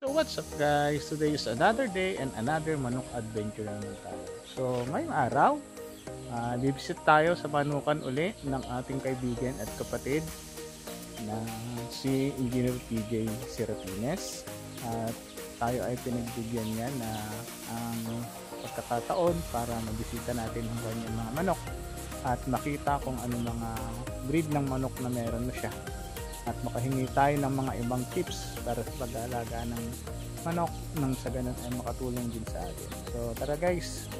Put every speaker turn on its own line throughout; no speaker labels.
So what's up guys? Today is another day and another manok adventure naman tayo. So ngayong araw, uh, bibisit tayo sa manukan uli ng ating kaibigan at kapatid na si Engineer PJ Serapines. At tayo ay pinagbigyan niya na ang pagkakataon para mabisita natin ang kanyang mga manok at makita kung ano mga breed ng manok na meron na siya at makahingi tayo ng mga ibang tips para sa pag-aalaga ng manok nang sa ganun ay makatulong din sa atin. So tara guys!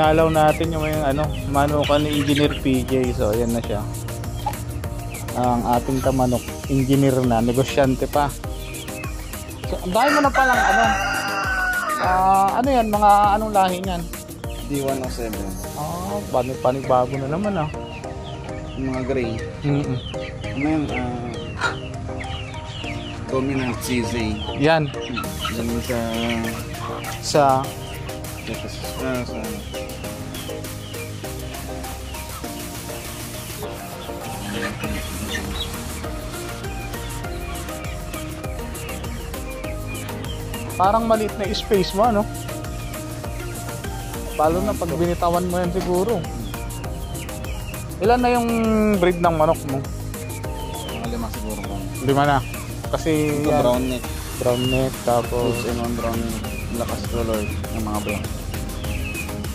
Pinalaw natin yung, yung ano, manukan ni Engineer PJ. So ayan na siya. Ang ating kamanok, engineer na, negosyante pa. So, dami mo na palang ano, ah, ano yan, mga anong lahi yan?
D107.
Ah, panig panibago na naman ah.
Yung mga gray.
Mm -mm.
Ano yan? ah, dominant CZ.
Yan,
Yan yung sa...
sa
Sa... Sa... sa
parang maliit na space mo ano. Lalo na pag binitawan mo yan siguro. Ilan na yung breed ng manok mo?
Mga lima siguro kung...
Lima na. Kasi
Ito
yan,
brown neck.
brown neck tapos
yung mga brown lakas color ng mga brown.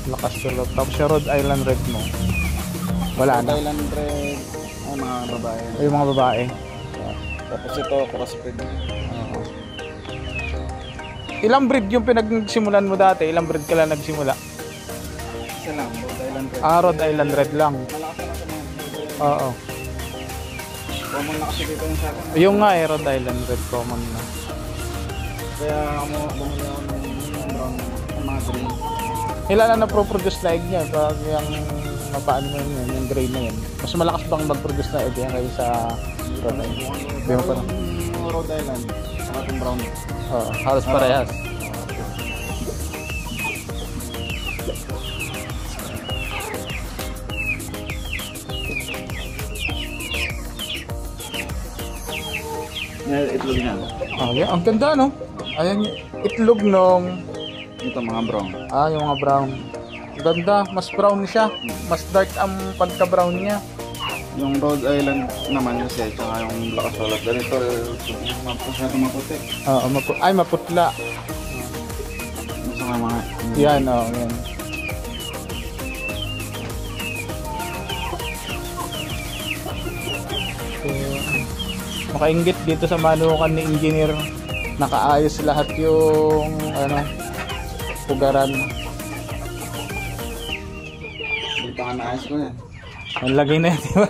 lakas tulog. Tapos yung Rhode Island red mo. Wala na.
Thailand red. Ay, mga babae.
O yung mga babae.
Tapos ito, crossbreed.
Oo. Ilang breed yung pinagsimulan mo dati? Ilang breed ka lang nagsimula?
Isa lang, Thailand red.
Ah, Rhode Island red lang.
Malakas na sa mga
Oo.
Common na kasi dito yung sa akin.
Yung nga eh, Rhode Island red common na.
Kaya ako bumili ako ng brown ng mga green.
Ilan na na-produce na egg niya? Pag yung mapaano mo yun, yung gray na yun. Mas malakas bang mag-produce na egg yan kayo sa Rhode Island? Hindi mo pa na.
Rhode Island, itong brown.
Oo, halos parehas.
Yeah, itlog niya.
Ah, yeah, ang ganda no? Ayan yung itlog nung
Ito mga brown.
ah, yung mga brown. Ganda, mas brown siya. Mas dark ang pagka-brown niya.
Yung Rhode Island naman kasi, tsaka yung Black Solid. Ganito, yung masyado maputi.
Oo, mapu- ay maputla.
Yung sa mga...
Yan, oh, yan. So, makaingit dito sa manukan ni engineer. Nakaayos lahat yung ano, pugaran.
Hindi pa nga naayos ko yan.
Ang lagay na yan, di ba?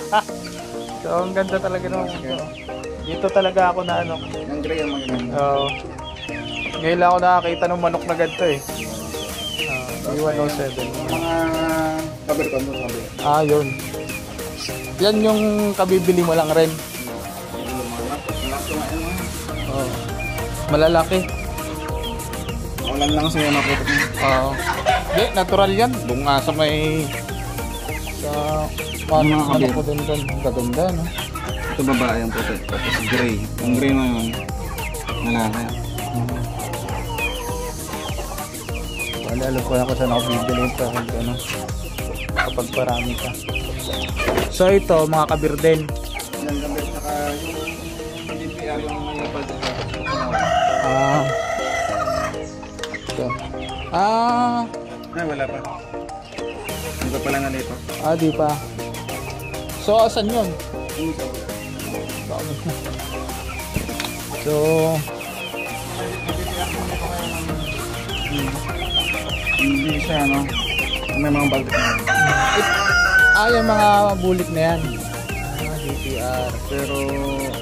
so, ang ganda talaga nung ito. Dito talaga ako na ano.
Yung gray ang maganda.
Uh, ngayon lang ako nakakita ng manok na ganito eh. Uh, 107.
Mga kabir ko mo sabi.
Ah, yun. Yan yung kabibili mo lang rin. Oh. Malalaki.
Ulan lang sa'yo maputi mo.
Oo. Hindi, natural yan. Bunga sa may... Sa... Paano
Mga
ano
kabir.
ko doon. Ang Gaganda, no?
Ito babae ang puti. Tapos gray. Yung gray na yun. Lalaki.
Wala, alam ko na kung saan ako bibili ito. Ano, kapag parami ka. So ito, mga kabir din.
Yan gamit saka yung DPR yung may lapad.
Ah. Ito. Ah.
Ay, wala pa. Hindi pa pala na dito.
Ah, di pa. So, asan yun? So,
Hindi siya, ano. May mga baltic na.
ah, yung mga bulik na yan. Ah, DTR.
Pero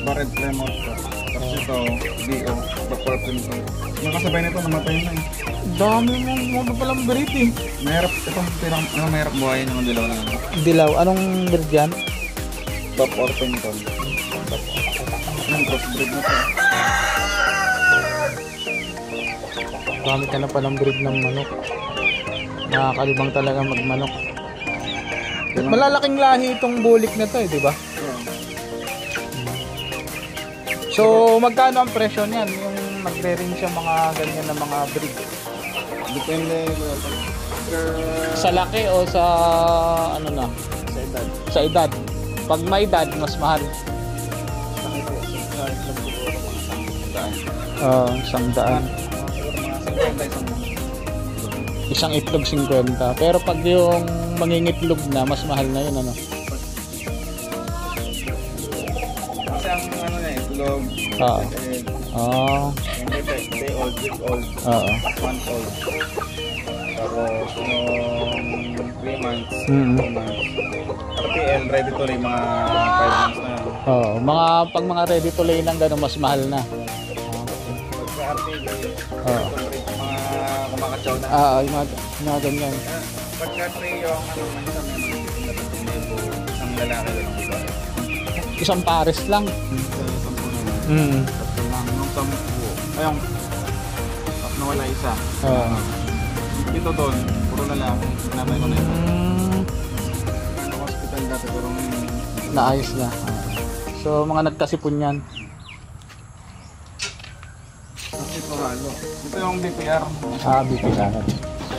red Plymouth to. Tapos ito, BO, Backward to. Yung kasabay nito, namatay na eh.
Dami mo mo palang breed eh.
Mahirap, itong pirang, ano, mahirap buhayin yung dilaw na ano.
Dilaw, anong breed yan?
Top Orpington. Anong crossbreed na to?
Dami ka na palang breed ng manok. Nakakalibang talaga magmanok. Malalaking lahi itong bulik na to eh, di ba? So, magkano ang presyo niyan? Yung nagre-ring siya mga ganyan na mga breed.
Depende,
Sa laki o sa ano na?
sa edad.
Sa edad. Pag may edad, mas mahal. Oo, isang daan.
Siguro mga 50 isang
Isang itlog 50. Pero pag yung mangingitlog na, mas mahal na yun ano.
Itlog,
Oo.
egg,
Oo.
yung day, day old, week old,
Oo.
month old. Tapos yung 3 months,
Mm.
2 months. RTL, ready to lay mga 5 months na.
Oo. Mga, pag mga ready to lay ng gano'n, mas mahal na.
Pagka RTL,
Oo.
mga kumakatsaw na.
Ah, yung mga, yung mga ganyan.
Pagka trio, ang ano, minsan may mga isang lalaki lang.
Isang pares lang.
Sa naman.
Mm.
Tatlo lang, yung sampu, ayun, tapos nawala isa.
Oo.
Dito doon, puro lalaki. Sinabay ko na ito.
Mm.
Ano hospital dati, ngayon,
Naayos na. Ah. So, mga nagkasipon yan.
ito halo. Ito yung BPR.
Ah, BP na.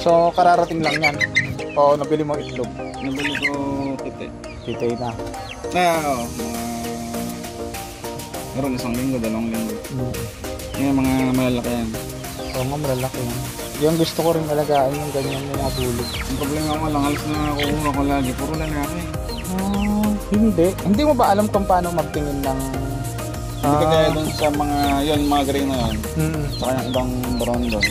So, kararating lang yan. O, nabili mo itlog.
Nabili ko kite.
Kitay na.
Na, oo, mga... Meron isang linggo, dalawang linggo.
Mm.
Ngayon, mga malalaki yan.
Oo nga, malalaki yan. Yung gusto ko rin alagaan yung ganyan yung mga bulog.
Ang problema ko lang, halos na nakukuha ko lagi. Puro lalaki.
Ah, hindi. Hindi mo ba alam kung paano magtingin ng...
Hindi ka gaya doon sa mga, yun, mga gray na yun.
Mm.
Saka yung ibang brown doon.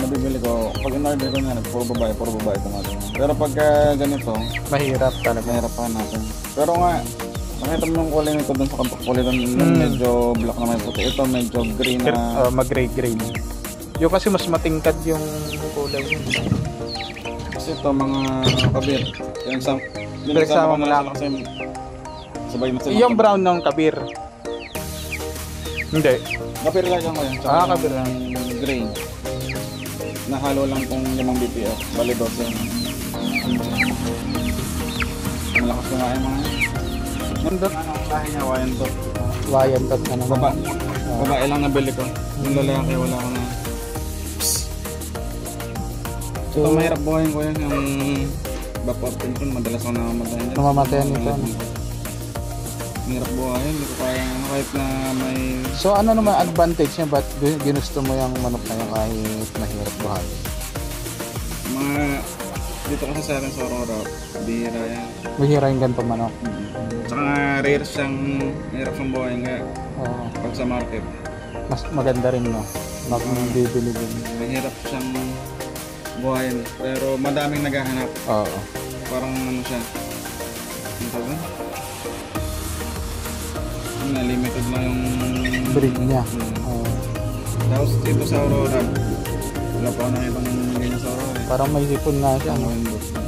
Nabibili ko, pag in-order ko nga, puro babae, puro babae tumating. Pero pagka ganito,
Mahirap talaga.
mahirap pa natin. Pero nga, nakita mo yung kulay nito doon sa kampak kulay doon,
Mm.
medyo black na may puti. Ito medyo green na,
Uh, mag-gray-gray. Yung kasi mas matingkad yung kulay yun.
kasi ito mga kabir. Yung sa, yung
Pero
nagsama
sama
ko
mo
na
lang.
kasi sabay na sila.
Yung brown ng kabir. Hindi.
Kapir lang yung ngayon.
Ah, kapir lang.
Yung gray. Nahalo lang kung limang BPF. Bali 12. Malakas ko nga yung mga Nandun ano ang lahi niya, Wyandotte.
Wyandotte na naman.
Baba. Babae lang nabili ko. Yung lalaki wala ko na.
So,
Ito mahirap buhayin ko yan. Yung vapor pinton, madalas ako namamatay dyan.
Namamatayan nito?
Mahirap buhayin. Hindi ko kaya ano kahit na may...
so ano naman advantage niya? Ba't ginusto mo yung manok na yun kahit mahirap buhayin?
Mga... Dito kasi sa akin sa Aurora, bihira yan.
Mahira yung ganito manok.
Tsaka nga rare siyang hirap siyang buhayin kaya
Oo.
pag sa market,
mas maganda rin, no? Magbibili din.
mahirap siyang buhayin. Pero madaming naghahanap.
Oo.
Parang ano siya. Ano? Yun nga, limited lang yung...
Breed niya.
Hmm.
Oo.
Tapos dito sa Aurora, wala pa sa Aurora. eh.
Parang may hipon nga siya, no?
Yun?
So,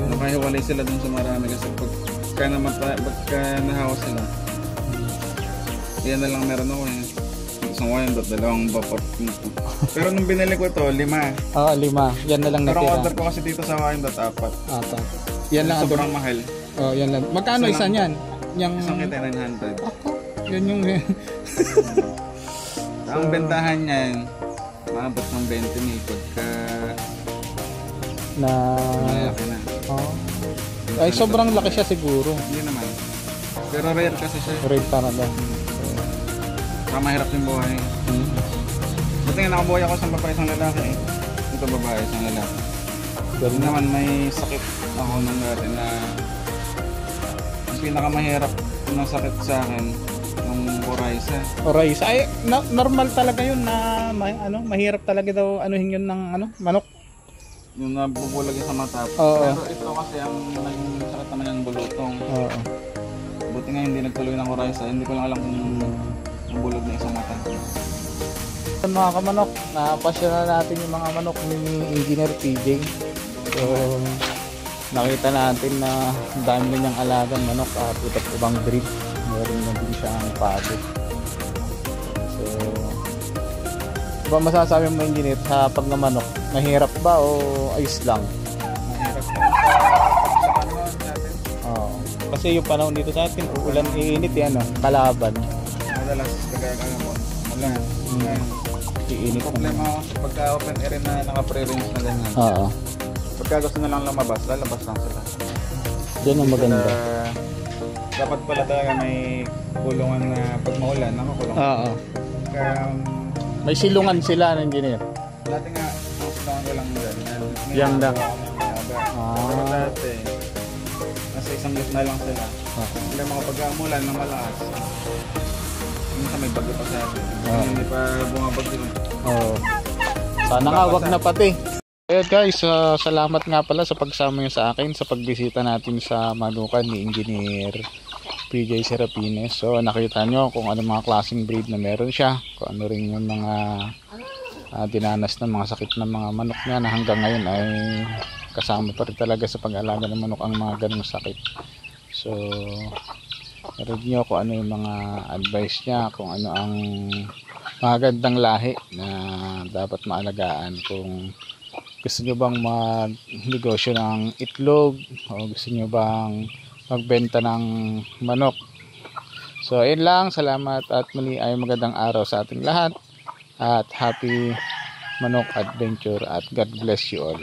ayun.
Nakahiwalay sila dun sa marami kasi pagka, namata, pagka nahawa sila, yan na lang meron ako eh. Isang wine dot, dalawang vapor. Pero nung binili ko to, lima.
Oo, lima. Yan na lang
Pero ang
natira.
order ko kasi dito sa wine dot, apat.
Ata. Yan lang.
Sobrang mahal.
Oh, yan lang. Magkano
Isa
niyan? Yung...
Isang kita 900.
Ako. Yun yung...
Ang bentahan niyan, maabot ng 20 mil pagka
na...
malaki na.
Oh. Ay, sobrang laki siya siguro.
Hindi naman. Pero rare kasi siya.
Red talaga.
Saka mahirap yung buhay.
Hmm.
Buti nga nakabuhay ako sa babae isang lalaki eh. Ito babae isang lalaki.
Ganun.
naman may sakit ako nung dati na ang pinakamahirap na sakit sa akin nung Coraisa.
Oray. Ay, na- normal talaga yun na ma- ano, mahirap talaga daw anuhin yun ng ano, manok.
Yung nabubulag sa mata.
Oo.
Pero ito kasi ang naging sakit naman yung bulutong.
Oo.
nga hindi nagtuloy ng horizon. Hindi ko lang alam kung ang bulog na isang mata.
Mga kamanok, napasya na natin yung mga manok ni Engineer PJ. So, nakita natin na dami niyang alagang manok at iba't ibang breed. Meron na din siyang pado. Ba masasabi mo engineer sa pagmamanok? Mahirap ba o ayos lang?
Mahirap na sa, sa panahon natin.
Oo. Kasi yung panahon dito sa atin, uulan, iinit yan, no? kalaban.
Madalas kagaya mo. Wala.
Hmm. Iinit
Problema ako sa pagka open air na naka-pre-range na ganyan.
Oo.
Pagka gusto na lang lumabas, lalabas lang sila.
Yan ang maganda.
Sila, dapat pala talaga may kulungan na pag maulan, nakakulong.
Oo.
Kaya, um,
May silungan sila ng engineer.
dati nga, ang sulangan ko lang dyan.
Yang lang.
Ah. Dati, nasa isang gitna lang sila.
Oo.
Sila mga pagkamulan ng malakas. Minsan may bagyo pa sa atin.
Ah.
Hindi pa bumabagyo.
Oo. Sana nga wag na pati. Ayun guys, ah, salamat nga pala sa pagsama niyo sa akin sa pagbisita natin sa Manukan ni Engineer PJ Serapines. So nakita nyo kung ano mga klaseng breed na meron siya. Kung ano rin yung mga ah, dinanas ng mga sakit ng mga manok niya na hanggang ngayon ay kasama pa rin talaga sa pag-alaga ng manok ang mga ganong sakit. So, narinig nyo kung ano yung mga advice niya, kung ano ang magandang lahi na dapat maalagaan kung gusto nyo bang magnegosyo ng itlog o gusto nyo bang magbenta ng manok. So, ayun lang. Salamat at muli ay magandang araw sa ating lahat at happy manok adventure at God bless you all.